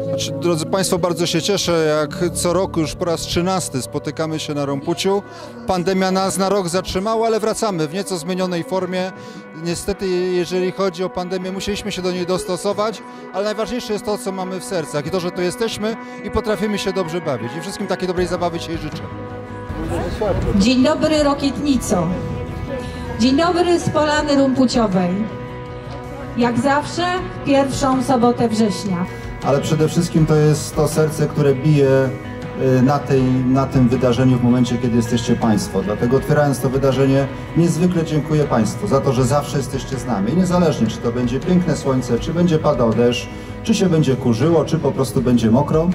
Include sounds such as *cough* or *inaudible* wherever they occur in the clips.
Znaczy, drodzy Państwo, bardzo się cieszę, jak co roku już po raz trzynasty spotykamy się na Rompuciu. Pandemia nas na rok zatrzymała, ale wracamy w nieco zmienionej formie. Niestety, jeżeli chodzi o pandemię, musieliśmy się do niej dostosować, ale najważniejsze jest to, co mamy w sercach i to, że tu jesteśmy i potrafimy się dobrze bawić. I wszystkim takiej dobrej zabawy dzisiaj życzę. Dzień dobry Rokietnico. Dzień dobry z Polany Rumpuciowej. Jak zawsze pierwszą sobotę września. Ale przede wszystkim to jest to serce, które bije y, na, tej, na tym wydarzeniu w momencie, kiedy jesteście Państwo. Dlatego otwierając to wydarzenie, niezwykle dziękuję Państwu za to, że zawsze jesteście z nami. I niezależnie, czy to będzie piękne słońce, czy będzie padał deszcz, czy się będzie kurzyło, czy po prostu będzie mokro.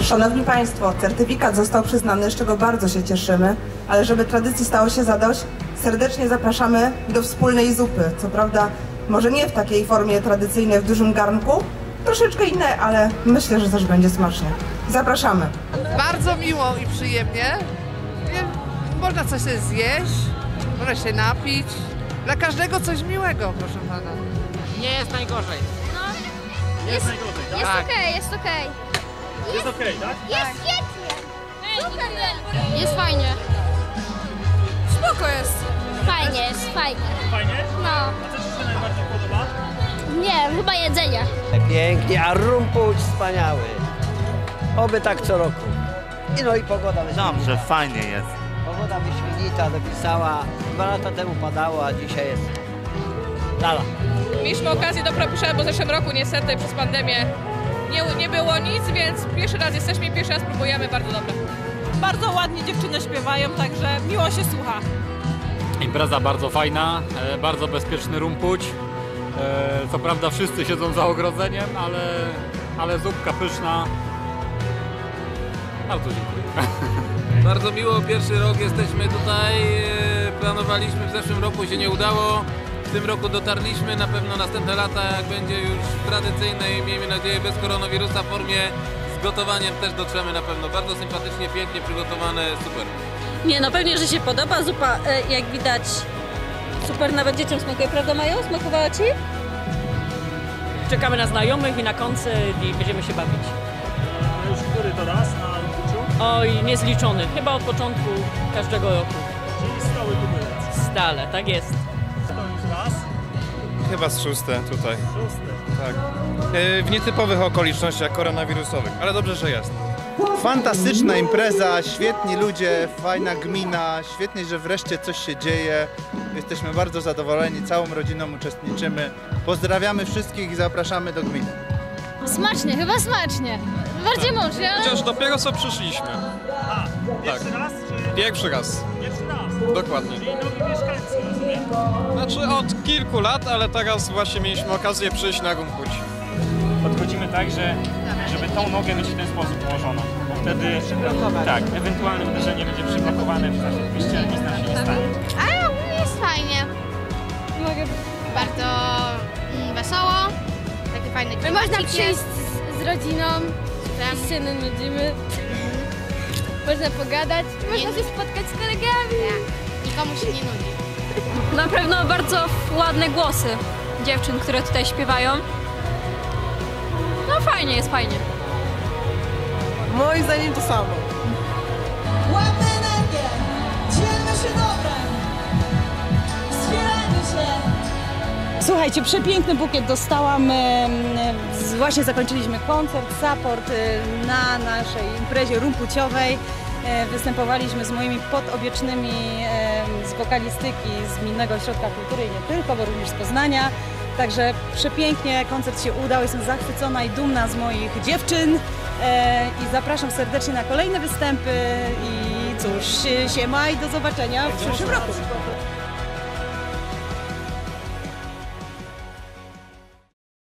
Szanowni Państwo, certyfikat został przyznany, z czego bardzo się cieszymy, ale żeby tradycji stało się zadość, serdecznie zapraszamy do wspólnej zupy. Co prawda, może nie w takiej formie tradycyjnej w dużym garnku, troszeczkę innej, ale myślę, że też będzie smacznie. Zapraszamy. Bardzo miło i przyjemnie. Nie, Można coś sobie zjeść, można się napić. Dla każdego coś miłego, proszę pana. Nie jest najgorzej. No, jest, najgorzej, tak? jest Tak. okej, jest okej. Jest okej, tak? Jest świetnie. Super. Jest fajnie. Jest. Fajnie, jest fajnie. Fajnie? No, A co Ci się najbardziej podoba? nie, chyba jedzenie. Pięknie, a rumpuć wspaniały. Oby tak co roku. I no i pogoda wyśmienita. Dobrze, fajnie jest. Pogoda wyśmienita, dopisała. Dwa lata temu padało, a dzisiaj jest lala. Mieliśmy okazję do Propisza, bo w zeszłym roku niestety przez pandemię nie, nie było nic, więc pierwszy raz jesteśmy i pierwszy raz próbujemy, bardzo dobre. Bardzo ładnie dziewczyny śpiewają, także miło się słucha. Impreza bardzo fajna, e, bardzo bezpieczny rumpuć. E, Co prawda wszyscy siedzą za ogrodzeniem, ale, ale zupka pyszna. Bardzo dziękuję. *laughs* Bardzo miło, pierwszy rok jesteśmy tutaj. e, Planowaliśmy w zeszłym roku, się nie udało. W tym roku dotarliśmy, na pewno następne lata, jak będzie już w tradycyjnej, miejmy nadzieję, bez koronawirusa formie, z gotowaniem też dotrzemy na pewno. Bardzo sympatycznie, pięknie przygotowane, super. Nie, no pewnie, że się podoba. Zupa, e, jak widać, super nawet dzieciom smakuje, prawda Majo? Smakowała Ci? Czekamy na znajomych i na koncert i będziemy się bawić. Już który to raz na Rumpuciu? Oj, niezliczony. Chyba od początku każdego roku. Czyli stoły tu były. Stale, tak jest. To już raz, Chyba z szóste tutaj. szósty. Tak. E, W nietypowych okolicznościach koronawirusowych, ale dobrze, że jest. Fantastyczna impreza, świetni ludzie, fajna gmina, świetnie, że wreszcie coś się dzieje. Jesteśmy bardzo zadowoleni, całą rodziną uczestniczymy. Pozdrawiamy wszystkich i zapraszamy do gminy. Smacznie, chyba smacznie. Bardziej może, ale... Chociaż dopiero co przyszliśmy. A, pierwszy raz czy Pierwszy raz, pierwszy raz? dokładnie. Czyli nowi mieszkańcy, rozumiem? Znaczy od kilku lat, ale teraz właśnie mieliśmy okazję przyjść na rumpuć. Podchodzimy tak, że żeby tą nogę mieć w ten sposób ułożoną, bo wtedy tak, ewentualne wydarzenie będzie przyblokowane wyjście, nic nam się nie stanie. Ale ogólnie jest fajnie. Bardzo mm, wesoło. Takie fajne Można przyjść z, z rodziną. Z się nudzimy. Można pogadać. Można się spotkać z kolegami. Nikomu się nie nudzi. Na pewno bardzo ładne głosy dziewczyn, które tutaj śpiewają. No fajnie, jest fajnie. Moim zdaniem to samo. Łapmy energię. Dzielmy się dobrem. Wspierajmy się. Słuchajcie, przepiękny bukiet dostałam. Właśnie zakończyliśmy koncert, support e, na naszej imprezie rumpuciowej. E, Występowaliśmy z moimi podobiecznymi z wokalistyki z Gminnego Ośrodka Kultury i nie tylko, bo również z Poznania. Także przepięknie koncert się udał. Jestem zachwycona i dumna z moich dziewczyn. E, I zapraszam serdecznie na kolejne występy. I cóż, siema i do zobaczenia w przyszłym roku.